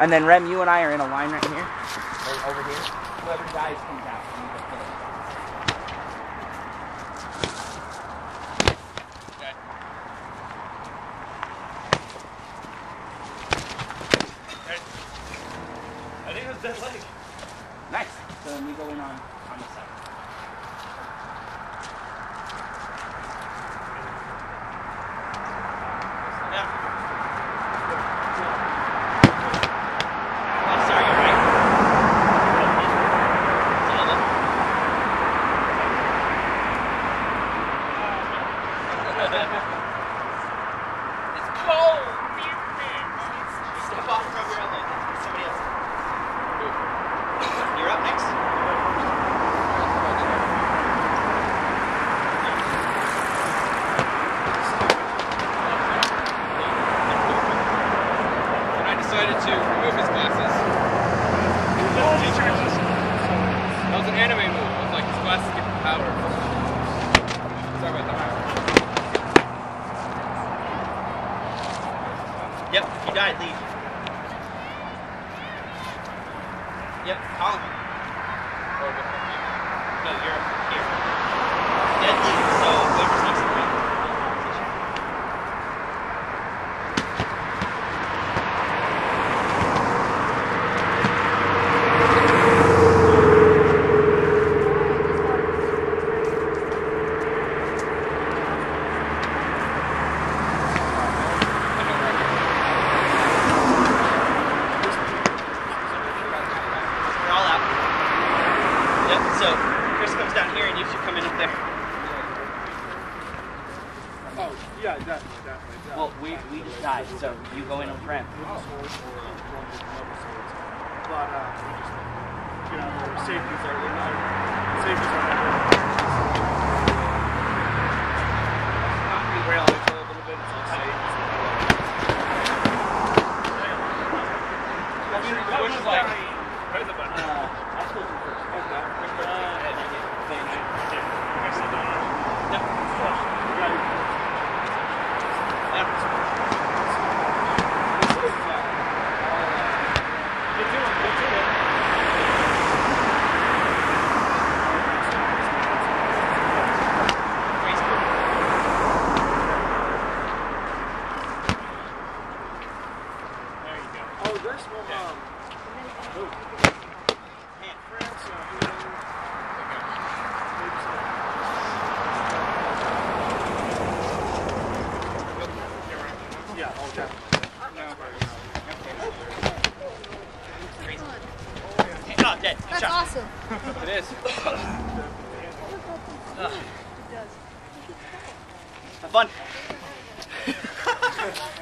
And then Rem, you and I are in a line right here. Or over here. Whoever dies comes out. and you get killed. I think it was dead leg. Nice. So then we go in on, on the side. Yeah. Oh, sorry, you're right. Solid. It's cold. Step off from your elbow. Somebody else. You're up next. And I decided to remove his glasses. That was an anime move. It like his glasses give him power. Yep, you died. Leave. Yep, Colin. Oh, no, you're here. Dead leave. So whoever's next to me. We're all out. Yep. So Chris comes down here, and you should come in up there. Oh, yeah, definitely, definitely. definitely. Well, we, we just died, so you go in on Rem. With the swords or one with another swords. But, uh, we just, you know, their safeties are, you Oh, this will, um, move. France, uh, yeah, oh, definitely. Dead. That's shot. awesome. it is. Have fun.